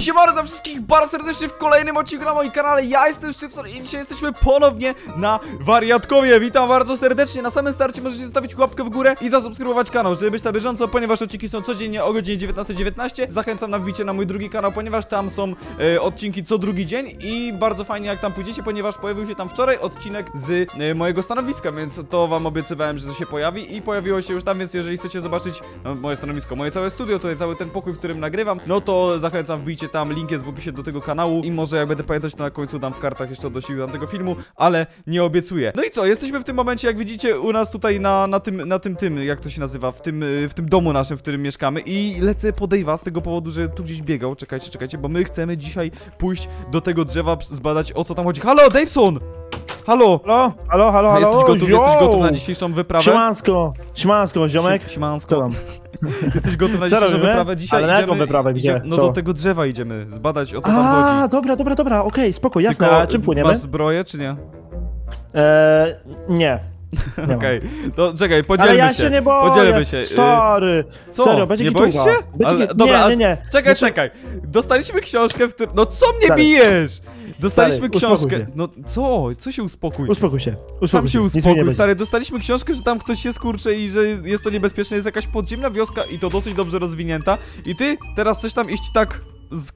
Siemano dla wszystkich bardzo serdecznie w kolejnym odcinku na moim kanale. Ja jestem Szczypson i dzisiaj jesteśmy ponownie na Wariatkowie. Witam bardzo serdecznie. Na samym starcie możecie zostawić łapkę w górę i zasubskrybować kanał, żeby być na bieżąco, ponieważ odcinki są codziennie o godzinie 19.19. Zachęcam na wbicie na mój drugi kanał, ponieważ tam są e, odcinki co drugi dzień i bardzo fajnie jak tam pójdziecie, ponieważ pojawił się tam wczoraj odcinek z e, mojego stanowiska, więc to wam obiecywałem, że to się pojawi i pojawiło się już tam, więc jeżeli chcecie zobaczyć no, moje stanowisko, moje całe studio, tutaj cały ten pokój, w którym nagrywam, no to zachęcam, wbijcie tam, link jest w opisie do tego kanału i może jak będę pamiętać, to na końcu dam w kartach jeszcze odnośnie do tego filmu, ale nie obiecuję. No i co, jesteśmy w tym momencie, jak widzicie, u nas tutaj na, na tym, na tym, tym, jak to się nazywa, w tym, y, w tym domu naszym, w którym mieszkamy i lecę po Dave'a z tego powodu, że tu gdzieś biegał, czekajcie, czekajcie, bo my chcemy dzisiaj pójść do tego drzewa, zbadać o co tam chodzi. Halo, Daveson! Halo! Halo, halo, halo, halo. Jesteś gotów, yo! jesteś gotów na dzisiejszą wyprawę? Siemansko, siemansko, ziomek. Si- Siemansko. Jesteś gotów na dzisiejszą robimy? wyprawę? Dzisiaj Ale idziemy... wyprawę? Gdzie? idziemy- No do tego drzewa idziemy, zbadać o co tam A, chodzi. dobra, dobra, dobra, okej, spoko, jasne, Tylko a czym płyniemy? Masz zbroję, czy nie? Eee, nie. Okej, to czekaj, podzielmy Ale ja się. się nie boję, Podzielmy się. y, stary. Co? Serio, będzie nie boisz się? Ale, dobra, nie, nie, nie. czekaj, Znaczy- czekaj. Dostaliśmy książkę, w której... No co mnie Stary. bijesz? Dostaliśmy Stary, książkę... się. No co? Co się uspokój? Uspokój się, uspokój Sam się nie uspokój, stary. Dostaliśmy książkę, że tam ktoś się skurcze i że jest to niebezpieczne, jest jakaś podziemna wioska i to dosyć dobrze rozwinięta. I ty teraz chcesz tam iść tak z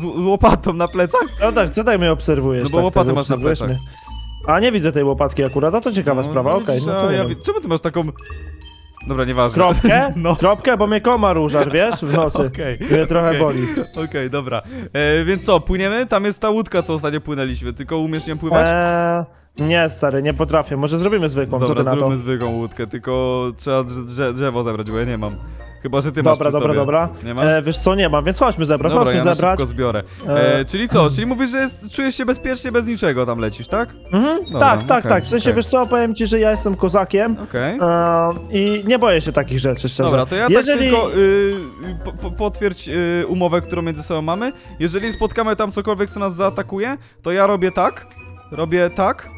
z łopatą na plecach? No tak, co tak mnie obserwujesz? No bo tak, łopatę masz na plecach. mnie. A nie widzę tej łopatki akurat, a to ciekawa No, sprawa, okej, widzisz, no ja Czemu ty masz taką... Dobra, nieważne. Kropkę? No. Kropkę, bo mnie komar użar, wiesz, w nocy. Okej. Mnie trochę okej. boli. Okej, dobra. E, więc co, płyniemy? Tam jest ta łódka, co ostatnio płynęliśmy, tylko umiesz nią pływać? Eee, nie, stary, nie potrafię. Może zrobimy zwykłą, co dobra, ty na to? zróbmy zwykłą łódkę, tylko trzeba drze drze drzewo zebrać, bo ja nie mam. Chyba, że ty masz Dobra, przy dobra, sobie. dobra. Nie masz? E, wiesz co, nie mam, więc chodźmy zebrać, Dobra, chodźmy ja na zebrać. szybko zbiorę. E, E, czyli co, czyli mówisz, że jest, czujesz się bezpiecznie bez niczego tam lecisz, tak? Mhm, Dobra, tak, tak, okej, tak. W sensie, okej. wiesz co, powiem ci, że ja jestem kozakiem Okej. e, i nie boję się takich rzeczy, szczerze. Dobra, to ja Jeżeli... tak tylko y, po, po, potwierdź y, umowę, którą między sobą mamy. Jeżeli spotkamy tam cokolwiek, co nas zaatakuje, to ja robię tak, robię tak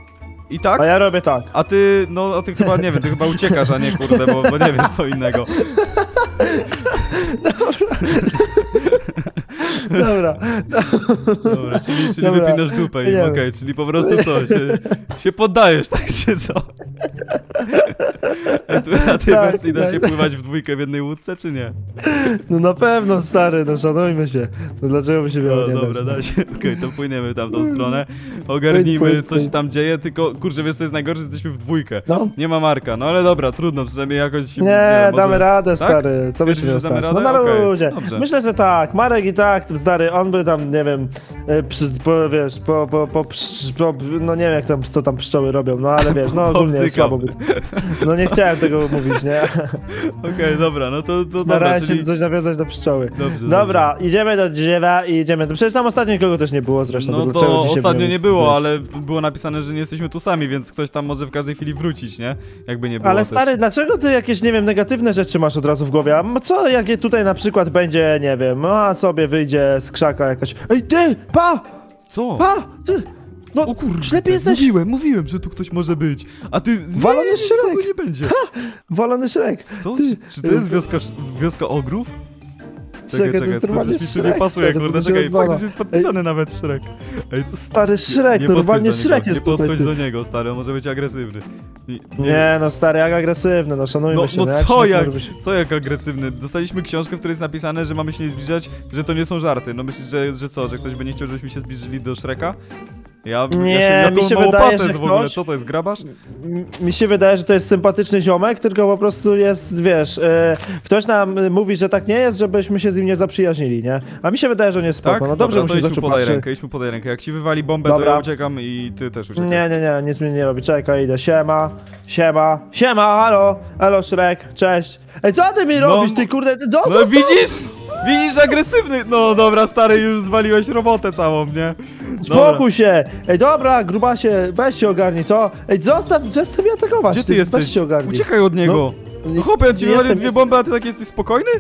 i tak. A ja robię tak. A ty, no, a ty chyba, nie wiem, ty chyba uciekasz, a nie kurde, bo, bo nie wiem co innego. Dobra. Dobra, czyli, czyli Dobra. wypinasz dupę im, okej, wiem. czyli po prostu co, się, się poddajesz, tak czy co? A ty, Tak, da tak. się pływać w dwójkę w jednej łódce, czy nie? No na pewno, stary, no szanujmy się. No dlaczego by się miało No nie dobra, dać? da się, okej, to płyniemy tam tą stronę, ogarnijmy, Płyń, co się płyń. tam dzieje, tylko, kurczę, wiesz co jest najgorsze, jesteśmy w dwójkę. No. Nie ma Marka, no ale dobra, trudno, przynajmniej jakoś... Nie, wiem, damy radę, tak? stary. Co by się Twierdzisz, że miało damy stać? No na ludzie. dobrze. Myślę, że tak. Marek i tak, stary, on by tam, nie wiem, e, przy, po, wiesz, po, po, po, po, no nie wiem jak tam, co tam pszczoły robią, no ale wiesz, no ogólnie słabo by. No nie chciałem tego mówić, nie? Okej, dobra, no to, to dobra, Starałem czyli... się coś nawiązać do pszczoły. Dobrze, Dobra, idziemy do drzewa i idziemy. Przecież tam ostatnio nikogo też nie było zresztą. No to ostatnio nie było, ale było napisane, że nie jesteśmy tu sami, więc ktoś tam może w każdej chwili wrócić, nie? Jakby nie było Ale też. stary, dlaczego ty jakieś, nie wiem, negatywne rzeczy masz od razu w głowie? A co, jak je tutaj na przykład będzie, nie wiem, a sobie wyjdzie z krzaka jakaś... Ej, ty, pa, Co? pa, ty, no, O kurde, ślepy jesteś, mówiłem, mówiłem, że tu ktoś może być, a ty... Walony nie, Shrek. nie będzie. walony Shrek. Co? Ty, Czy, to jest wioska, wioska ogrów? Czekaj, to coś mi tu nie pasuje, stary, kurde, to czekaj, faktycznie jest podpisany nawet Shrek. Ej, c- Stary Shrek, nie to podchodź normalnie do niego, Shrek Nie jest tutaj. podchodź do niego, stary, on może być agresywny. Nie, Nie, no stary, jak agresywny, no szanujmy No, się. no jak co jak, co jak agresywny? Dostaliśmy książkę, w której jest napisane, że mamy się nie zbliżać, że to nie są żarty. No myślisz, że, że co, że ktoś by nie chciał, żebyśmy się zbliżyli do Shreka? Ja, Nie, ja się, mi się wydaje, że w ogóle, co to jest, grabarz? M- Mi się wydaje, że to jest sympatyczny ziomek, tylko po prostu jest, wiesz, e, ktoś nam e, mówi, że tak nie jest, żebyśmy się z nim nie zaprzyjaźnili, nie? A mi się wydaje, że on jest spoko. Tak? No dobrze Dobra, mu to się idź mu zaczął podaj rękę, idź mu podaj rękę. Jak ci wywali bombę, to Dobra. ja uciekam i ty też uciekaj. Nie, nie, nie, nic mi nie robi. Czekaj, idę. Siema, siema, siema, halo, halo Shrek, cześć. Ej, co ty mi robisz, ty kurde, ty do, No widzisz? Widzisz, agresywny! No dobra, stary, już zwaliłeś robotę całą, nie? Spokój się! Ej, dobra, grubasie, weź się ogarnij, co? Ej, zostaw, przestań mnie atakować, Gdzie ty jesteś? Się ogarnij. Uciekaj od niego! No chłopie, on ci nie wywalił jestem- dwie bomby, a ty tak jesteś spokojny?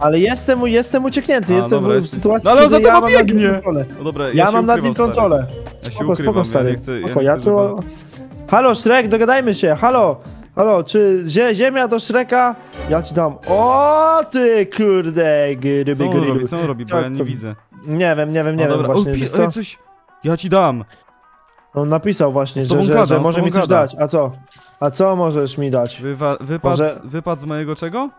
Ale jestem, jestem ucieknięty, A, jestem dobra, w jesteś- sytuacji, No ale on za kiedy tobą mam nad nim biegnie. kontrolę. No dobra, ja, Ja, się mam nad ukrywam, nim stary. kontrolę. Ja się Spoko, ukrywam, spoko, ja stary. nie chcę... Ja Spoko, nie ja chcę, tu... Halo, Shrek, dogadajmy się, halo! Halo, czy zie, ziemia do Shreka? Ja ci dam. O, ty kurde, gryby, Co on gryby. robi, co on robi, bo Tak, ja nie widzę. Nie wiem, nie wiem, nie No wiem dobra. właśnie, o, pi- wiesz co? ej, coś... Ja ci dam. On napisał właśnie, Z że, że, gada, że on z może tobą mi coś gada. dać. A co? A co możesz mi dać? Wywa wypad, Może- wypad z mojego czego?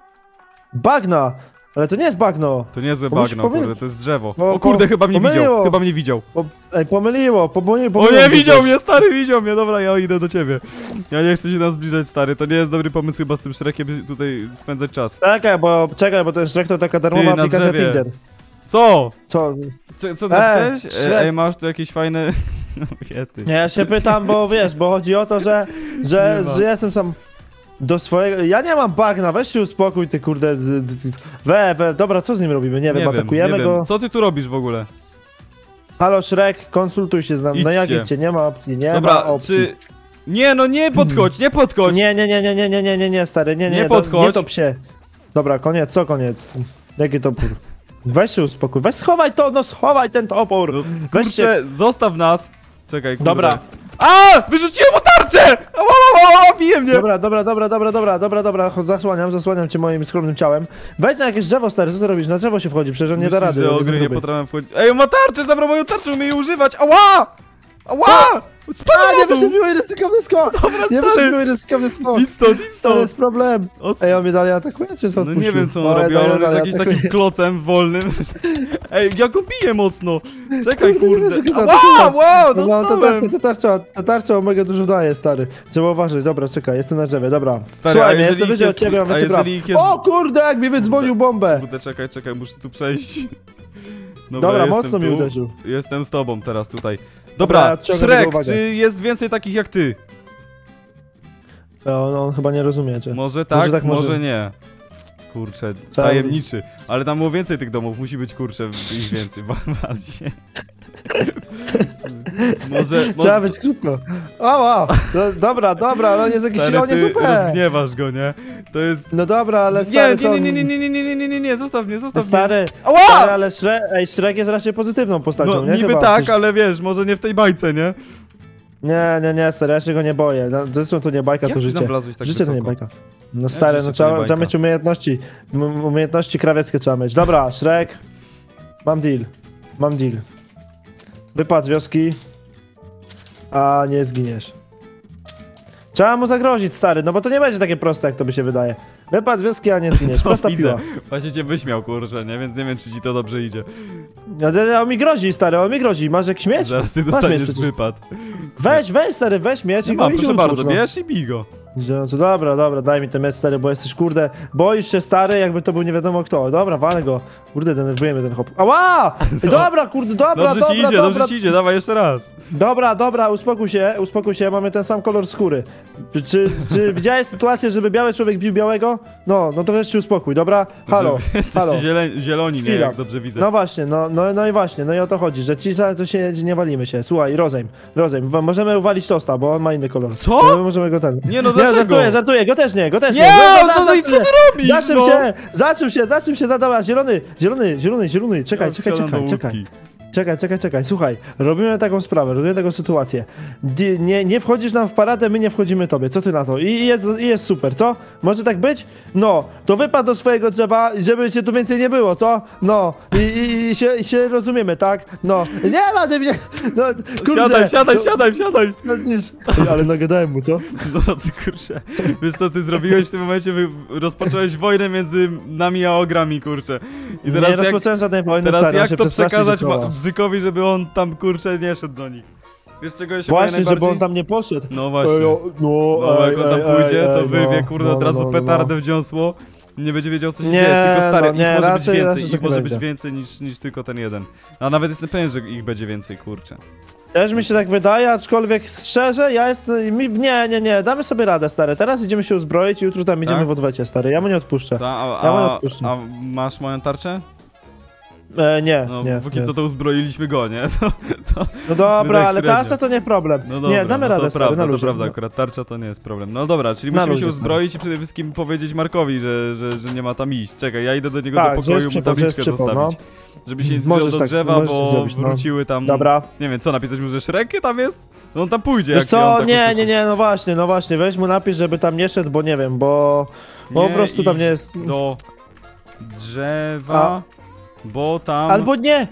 Bagna! Ale to nie jest bagno! To niezłe Bo bagno, pomylić. kurde, to jest drzewo. Bo- O kurde, bo- chyba mnie widział, pomyliło. chyba mnie widział. Po, ej, pomyliło, pomyliło, O pomyliło nie, mi widział coś. mnie, stary, widział mnie, dobra, ja idę do ciebie. Ja nie chcę się nas zbliżać, stary, to nie jest dobry pomysł chyba z tym Shrekiem tutaj spędzać czas. Czekaj, bo, czekaj, bo ten Shrek to taka darmowa na aplikacja drzewie. Tinder. Co? Co? Co, co Ej, napisałeś? Shrek. Ej, masz tu jakieś fajne... No, wiety. Nie, ja się pytam, bo wiesz, bo chodzi o to, że, że, Nie że jestem sam do swojego... Ja nie mam bagna, weź się uspokój, ty kurde... We, we, dobra, co z nim robimy? Nie, wiem, atakujemy nie go. Wiem. Co ty tu robisz w ogóle? Halo Shrek, konsultuj się z nami. No jak Idźcie. nie ma opcji, nie ma Dobra, opcji. czy... Nie, no nie podchodź, nie podchodź! Nie, nie, nie, nie, nie, nie, nie, nie, nie, stary, nie, nie, Nie do- podchodź. Nie to psie. Dobra, koniec, co koniec? Jaki topór? Weź się uspokój, weź schowaj to, no schowaj ten topór! No, Weź kurczę, zostaw nas! Czekaj, kurde. Dobra. A! Wyrzuciłem tarczę! Ała, ała, ała, bije mnie! Dobra, dobra, dobra, dobra, dobra, dobra, dobra, chodź, zasłaniam, zasłaniam cię moim skromnym ciałem. Wejdź na jakieś drzewo, stary, co ty robisz? Na drzewo się wchodzi, przecież on nie da rady. że ogry nie potrafią wchodzić. Ej, on ma tarczę, zabrał moją tarczę, umie jej używać! Ała! Ała! A, Spadł nie jeden ryzykowny skok! Nie wyszedł mi jeden ryzykowny skok! Idź To stąd! jest problem! O co? Ej, on mnie dalej atakuje, czy co No nie wiem co on robi, ale on jest jakimś takim klocem wolnym. Ej, ja go biję mocno! Czekaj, Kurde, nie zaatakować. wow, No, to tarcza, dostałem! to tarcza, to tarcza mega dużo daje, stary. Trzeba uważać, dobra, czekaj, jestem na drzewie, dobra. Stary, Słuchaj, a mnie, jeżeli jestem wyżej od ciebie, mam więcej O kurde, jak mi wydzwonił bombę! Kurde, czekaj, czekaj, muszę tu przejść. Dobra, jestem mocno mi uderzył. Jestem z tobą teraz tutaj. Dobra, Dobra, Shrek, czy jest więcej takich jak ty? On, on chyba nie rozumie, czy... Może tak, tak, może, może- nie. Kurczę, Trzeba- tajemniczy. Ale tam było więcej tych domów, musi być kurczę ich więcej. Wal się. może, Trzeba może być krótko. O, wow. No, dobra, dobra, on jest jakiś, on jest OP. rozgniewasz go, nie? To jest... No dobra, ale nie, stary, nie, nie, nie, nie, nie, nie, nie, nie, nie, nie, zostaw mnie, zostaw mnie. Stary, Ała! stary, ale Shrek, ej, Shrek jest raczej pozytywną postacią, No nie? niby Chyba, tak, coś- ale wiesz, może nie w tej bajce, nie? Nie, nie, nie, stary, ja się go nie boję. No, Zresztą to nie bajka, Jak to życie. tak życie to nie wysoko? bajka. No stary, życie no trzeba, trzeba mieć umiejętności. Umiejętności krawieckie trzeba mieć. Dobra, Shrek. Mam deal. Mam deal. Wypad z wioski. A nie zginiesz. Trzeba mu zagrozić, stary, no bo to nie będzie takie proste, jak to by się wydaje. Wypad z wioski, a nie zginiesz. Prosta No, widzę. piła. Właśnie cię wyśmiał, kurczę, nie? Więc nie wiem, czy ci to dobrze idzie. No, to on mi grozi, stary, on mi grozi. Masz jakiś miecz? Zaraz ty dostaniesz miecz wypad. Weź, weź, stary, weź miecz Nie i go mam, idź proszę bardzo, no. bierz i bij go. No dobra, dobra, daj mi ten miecz stary, bo jesteś kurde, boisz się stary, jakby to był nie wiadomo kto. Dobra, walę go. Kurde, denerwujemy ten hop. Ała! Dobra, kurde, dobra, Dobrze dobra, ci idzie, dobra, dobrze ci idzie, dawaj jeszcze raz. Dobra, dobra, uspokój się, uspokój się, mamy ten sam kolor skóry. Czy, czy widziałeś sytuację, żeby biały człowiek bił białego? No, no to się uspokój, dobra? Halo, Jesteście halo. zieloni, nie? Jak dobrze widzę. No właśnie, no, no, no i właśnie, no i o to chodzi, że ci za to się nie walimy się. Słuchaj, rozejm, rozejm, możemy uwalić tosta, bo on ma inny kolor. Co? No, możemy go ten. Nie, no dlaczego? żartuję, żartuję, go też nie, go też nie. Nie, No, no za- to za- i co za- ty robisz, Za czym no? się, za czym się, za czym się zadała? Zielony, zielony, zielony, zielony, czekaj, Ja czekaj, czekaj, do czekaj. łódki. Czekaj, czekaj, czekaj, słuchaj, robimy taką sprawę, robimy taką sytuację. Di- Nie, nie wchodzisz nam w paradę, my nie wchodzimy tobie, co ty na to? I jest, i jest super, co? Może tak być? No, to wypadł do swojego drzewa, żeby cię tu więcej nie było, co? No, i, i, i, się, i się rozumiemy, tak? No, nie ma ty mnie, no, kurde. Siadaj, siadaj, no, siadaj, siadaj. No, niż, ale nagadałem mu, co? No ty kurczę. Wiesz co ty zrobiłeś w tym momencie? Rozpocząłeś wojnę między nami a ogrami, kurczę. I nie teraz jak, rozpocząłem żadnej wojny, teraz stary, jak się to przekazać ma-. Bzykowi, żeby on tam kurczę nie szedł do nich? Wiesz czego się Właśnie, żeby on tam nie poszedł. No właśnie. Ej, o, no, No ej, jak on tam ej, pójdzie, to wyrwie no, kurde no, od razu no, no, petardę w dziąsło. Nie będzie wiedział co się Nie, dzieje, tylko stary, no, nie, ich może być więcej, raczej ich tak może nie być będzie. więcej niż, niż tylko ten jeden. A nawet jestem pewien, że ich będzie więcej, kurczę. Też mi się tak wydaje, aczkolwiek szczerze, ja jestem. Mi, nie, nie, nie, damy sobie radę, stary. Teraz idziemy się uzbroić i jutro tam idziemy Tak? w odwecie, stary. Ja mu nie odpuszczę. Ta, a, Ja mu a, odpuszczę. a masz moją tarczę? E, nie, No nie. póki nie. co to uzbroiliśmy go, nie? To, No dobra, tak ale tarcza to nie problem. no dobra, nie, damy no radę, to stary, prawda, na to prawda, No. akurat tarcza to nie jest problem. No dobra, czyli Na musimy się uzbroić i przede wszystkim powiedzieć Markowi, że, że, że nie ma tam iść. Czekaj, ja idę do niego Tak, do pokoju, mu tabliczkę przypał, no. zostawić. Żeby się nie zbliżał do tak- drzewa, bo zrobić, no. wróciły tam... Dobra. Nie wiem, co napisać mu, że tam jest? No on tam pójdzie, Wiesz jak co, tak nie, nie, nie, no właśnie, no właśnie, weź mu napisz, żeby tam nie szedł, bo nie wiem, bo... Bo po prostu tam nie jest... do drzewa, bo tam... Albo nie!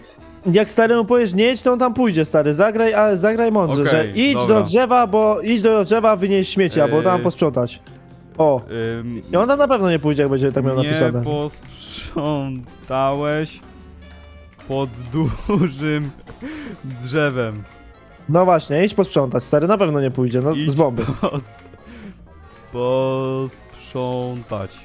jak staremu powiesz nie idź, to on tam pójdzie, stary. Zagraj, ale zagraj mądrze, Okej, że idź dobra. do drzewa, bo idź do drzewa, wynieść śmieci, albo tam Yy. posprzątać. O. Ym, I on tam na pewno nie pójdzie, jak będzie tak miał nie napisane. posprzątałeś pod dużym drzewem. No właśnie, idź posprzątać, stary, na pewno nie pójdzie, no Idź z bomby. Pos, posprzątać.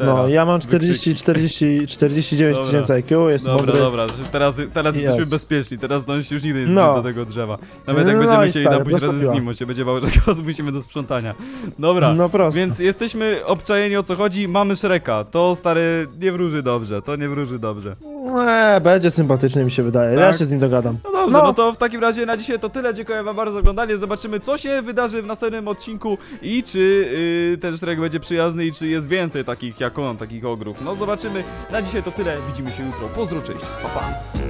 No, Teraz. ja mam 40, Wykrzyki. 40, 49 Dobra. tysięcy IQ, jest Dobra, mądry. dobra, teraz, teraz Jest. jesteśmy bezpieczni, teraz się już nigdy nie No. do tego drzewa. Nawet jak No będziemy chcieli stary, tam pójść prosto razem z nim, on się będzie bał, że go zmusimy do sprzątania. Dobra, No prosto. więc jesteśmy obczajeni o co chodzi, mamy Shreka. To stary nie wróży dobrze, to nie wróży dobrze. Eee, będzie sympatyczny mi się wydaje, ja Tak? się z nim dogadam. No dobrze, no. No. to w takim razie na dzisiaj to tyle. Dziękuję wam bardzo za oglądanie. Zobaczymy co się wydarzy w następnym odcinku i czy yy, ten Shrek będzie przyjazny i czy jest więcej takich jak on, takich ogrów. No zobaczymy. Na dzisiaj to tyle. Widzimy się jutro. Pozdro, cześć. Pa pa.